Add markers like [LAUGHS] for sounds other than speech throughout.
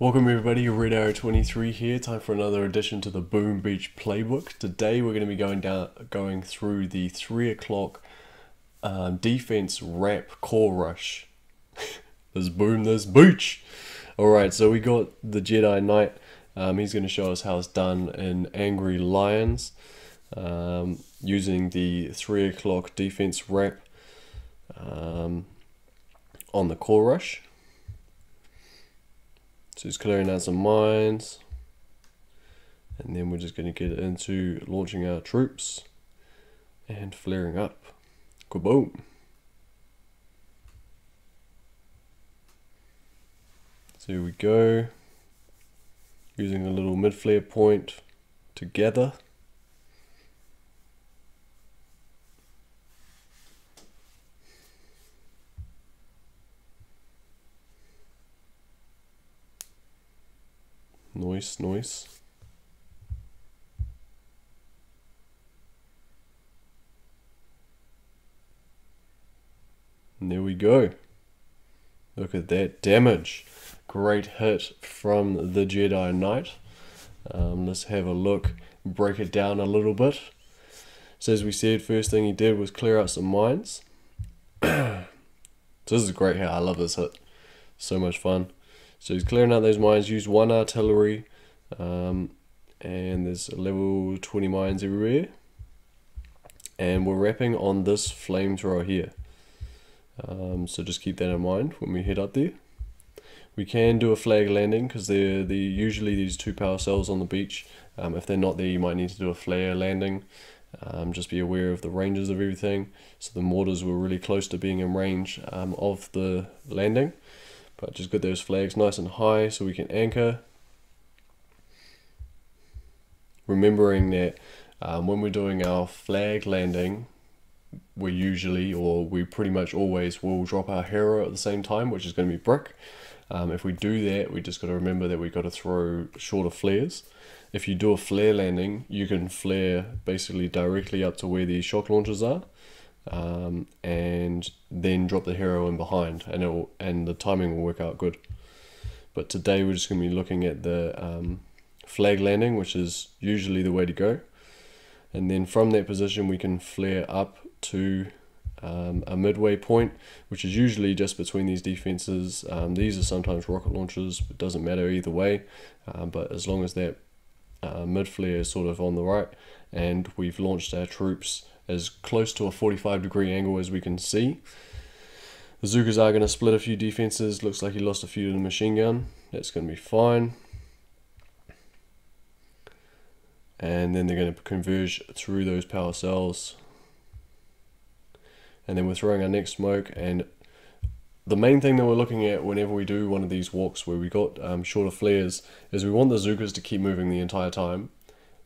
Welcome everybody, Red Arrow 23 here. Time for another addition to the Boom Beach Playbook. Today we're going to be going down, going through the three o'clock um, defense wrap core rush. [LAUGHS] there's boom, there's beach. All right, so we got the Jedi Knight. Um, he's going to show us how it's done in Angry Lions um, using the three o'clock defense wrap um, on the core rush. So he's clearing out some mines. And then we're just going to get into launching our troops and flaring up. Kaboom! So here we go. Using a little mid flare point together. Noise, noise. And there we go. Look at that damage. Great hit from the Jedi Knight. Um, let's have a look, break it down a little bit. So as we said, first thing he did was clear out some mines. [COUGHS] so this is a great hit. I love this hit. So much fun. So he's clearing out those mines, used one artillery, um, and there's a level 20 mines everywhere. And we're wrapping on this flamethrower here. Um, so just keep that in mind when we head up there. We can do a flag landing because they're, they're usually these two power cells on the beach. Um, if they're not there, you might need to do a flare landing. Um, just be aware of the ranges of everything. So the mortars were really close to being in range um, of the landing. But just get those flags nice and high so we can anchor. Remembering that um, when we're doing our flag landing, we usually, or we pretty much always will drop our hero at the same time, which is going to be brick. Um, if we do that, we just got to remember that we've got to throw shorter flares. If you do a flare landing, you can flare basically directly up to where the shock launchers are um, and then drop the hero in behind and it will, and the timing will work out good. But today we're just going to be looking at the um, flag landing, which is usually the way to go. And then from that position we can flare up to um, a midway point, which is usually just between these defenses. Um, these are sometimes rocket launchers, it doesn't matter either way. Um, but as long as that uh, mid flare is sort of on the right and we've launched our troops as close to a 45 degree angle as we can see. The Zookas are going to split a few defenses. Looks like he lost a few to the machine gun. That's going to be fine. And then they're going to converge through those power cells. And then we're throwing our next smoke. And the main thing that we're looking at whenever we do one of these walks where we got um, shorter flares is we want the Zookas to keep moving the entire time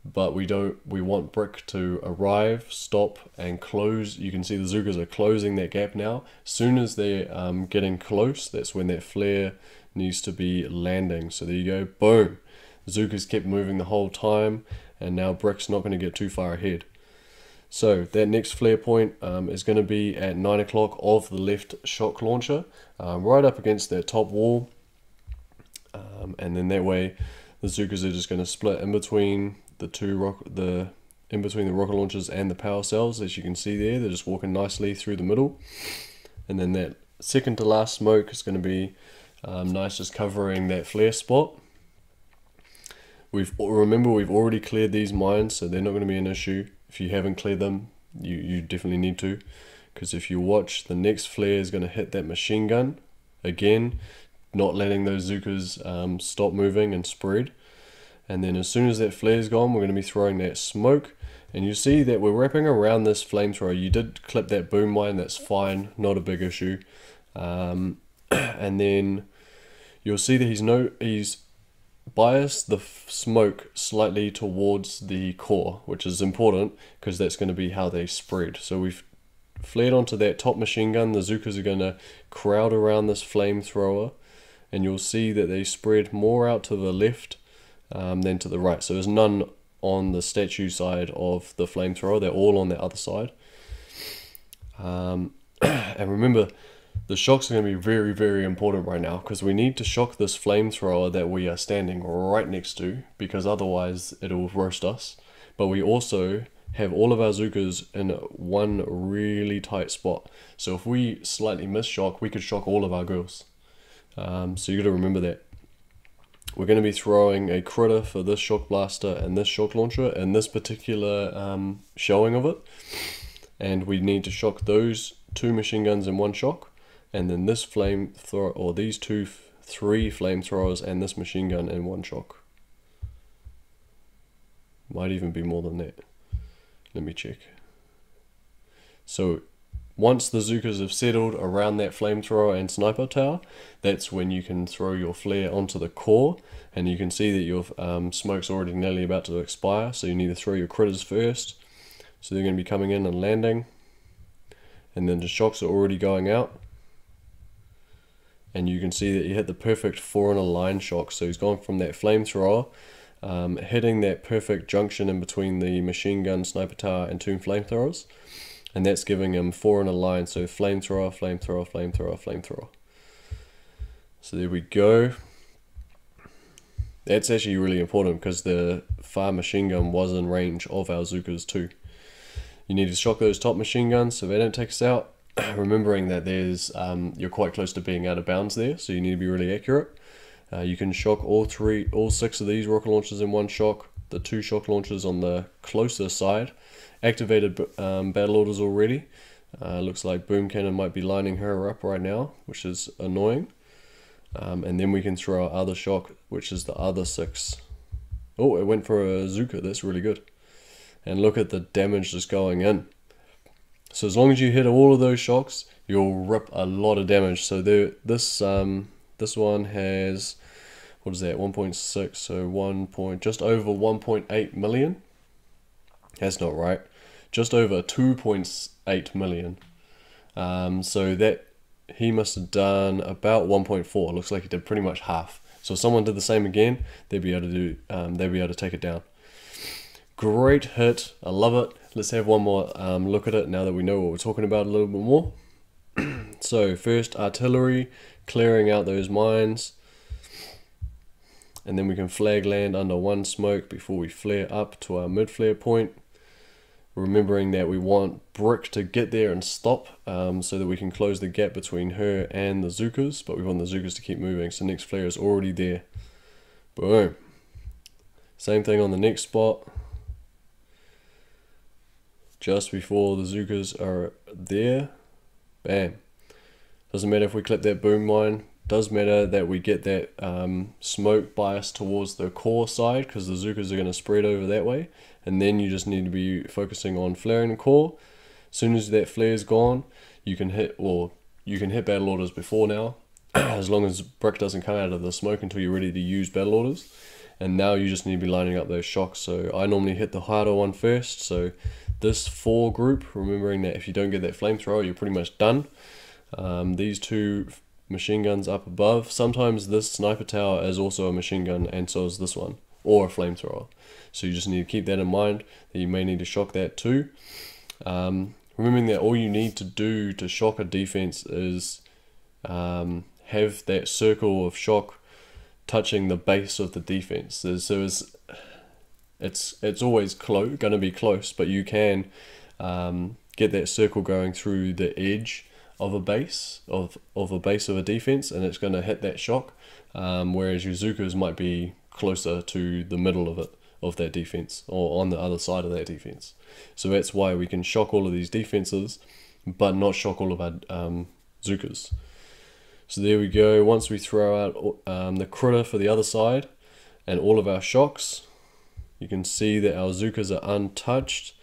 but we don't we want brick to arrive stop and close. You can see the zookas are closing that gap now. As soon as they're um, getting close that's when that flare needs to be landing. So there you go. Boom. Zookas kept moving the whole time and now brick's not going to get too far ahead so that next flare point um, is going to be at 9 o'clock of the left shock launcher um, right up against that top wall. Um, and then that way the zookas are just going to split in between the two rock the in between the rocket launchers and the power cells. As you can see there they're just walking nicely through the middle. And then that second to last smoke is going to be um, nice just covering that flare spot. We've remember we've already cleared these mines so they're not going to be an issue if you haven't cleared them you, you definitely need to. Because if you watch the next flare is going to hit that machine gun again not letting those zookas um, stop moving and spread. And then as soon as that flare is gone we're going to be throwing that smoke. And you see that we're wrapping around this flamethrower. You did clip that boom mine that's fine not a big issue. Um, [CLEARS THROAT] and then you'll see that he's no he's biased the smoke slightly towards the core which is important because that's going to be how they spread so we've flared onto that top machine gun the zookas are going to crowd around this flamethrower and you'll see that they spread more out to the left um, than to the right. So there's none on the statue side of the flamethrower. They're all on the other side. Um, [CLEARS THROAT] and remember, the shocks are going to be very, very important right now because we need to shock this flamethrower that we are standing right next to because otherwise it'll roast us. But we also have all of our Zookas in one really tight spot. So if we slightly miss shock, we could shock all of our girls. Um, so you got to remember that. We're going to be throwing a critter for this shock blaster and this shock launcher and this particular um, showing of it. And we need to shock those two machine guns in one shock and then this flamethrower or these two three flamethrowers and this machine gun in one shock might even be more than that. Let me check. So once the Zookas have settled around that flamethrower and sniper tower, that's when you can throw your flare onto the core, and you can see that your um, smoke's already nearly about to expire, so you need to throw your critters first. So they're going to be coming in and landing, and then the shocks are already going out and you can see that he hit the perfect four in a line shock. So he's gone from that flamethrower, um, hitting that perfect junction in between the machine gun, sniper tower, and two flamethrowers, and that's giving him four in a line. So flamethrower, flamethrower, flamethrower, flamethrower. So there we go. That's actually really important because the far machine gun was in range of our Zookas too. You need to shock those top machine guns so they don't take us out [CLEARS THROAT] remembering that there's um, you're quite close to being out of bounds there, so you need to be really accurate. Uh, you can shock all three, all six of these rocket launchers in one shock. The two shock launchers on the closer side, activated um, battle orders already. Uh, looks like Boom Cannon might be lining her up right now, which is annoying. Um, and then we can throw our other shock, which is the other six. Oh, it went for a Zooka. That's really good. And look at the damage just going in. So as long as you hit all of those shocks, you'll rip a lot of damage. So there, this um, this one has what is that? 1.6, so 1 point, just over 1.8 million. That's not right. Just over 2.8 million. Um, so that he must have done about 1.4. Looks like he did pretty much half. So if someone did the same again, they'd be able to do. Um, they'd be able to take it down. Great hit. I love it. Let's have one more um, look at it now that we know what we're talking about a little bit more. [CLEARS THROAT] so first artillery, clearing out those mines. And then we can flag land under one smoke before we flare up to our mid flare point. Remembering that we want Brick to get there and stop um, so that we can close the gap between her and the Zookas, but we want the Zookas to keep moving. So next flare is already there. Boom. Same thing on the next spot just before the Zookas are there. Bam. Doesn't matter if we clip that boom mine. Does matter that we get that um, smoke bias towards the core side because the Zookas are going to spread over that way. And then you just need to be focusing on flaring the core. As soon as that flare's gone, you can hit, or you can hit battle orders before now. [CLEARS THROAT] as long as brick doesn't come out of the smoke until you're ready to use battle orders. And now you just need to be lining up those shocks. So I normally hit the harder one first. So this four group, remembering that if you don't get that flamethrower, you're pretty much done. Um, these two machine guns up above. Sometimes this sniper tower is also a machine gun, and so is this one, or a flamethrower. So you just need to keep that in mind, that you may need to shock that too. Um, remembering that all you need to do to shock a defense is um, have that circle of shock touching the base of the defense. So it's it's it's always close, going to be close, but you can um, get that circle going through the edge of a base of of a base of a defense, and it's going to hit that shock. Um, whereas your Zookas might be closer to the middle of it of that defense or on the other side of that defense. So that's why we can shock all of these defenses, but not shock all of our um, Zookas. So there we go. Once we throw out um, the critter for the other side and all of our shocks, you can see that our Zookas are untouched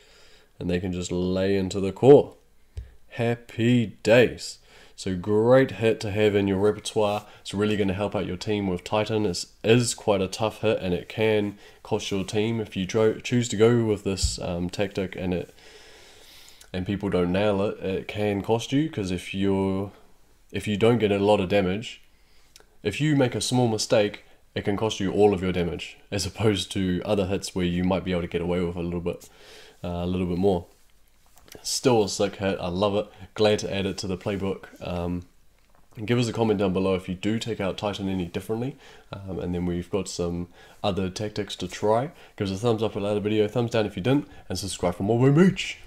and they can just lay into the core. Happy days. So great hit to have in your repertoire. It's really going to help out your team with Titan. It is quite a tough hit and it can cost your team if you choose to go with this um, tactic and it and people don't nail it. It can cost you because if you're if you don't get a lot of damage, if you make a small mistake it can cost you all of your damage, [LAUGHS] as opposed to other hits where you might be able to get away with a little bit, uh, a little bit more. Still a sick hit. I love it. Glad to add it to the playbook. Um, give us a comment down below if you do take out Titan any differently. Um, and then we've got some other tactics to try. Give us a thumbs up for the video, thumbs down if you didn't, and subscribe for more Boom Beach.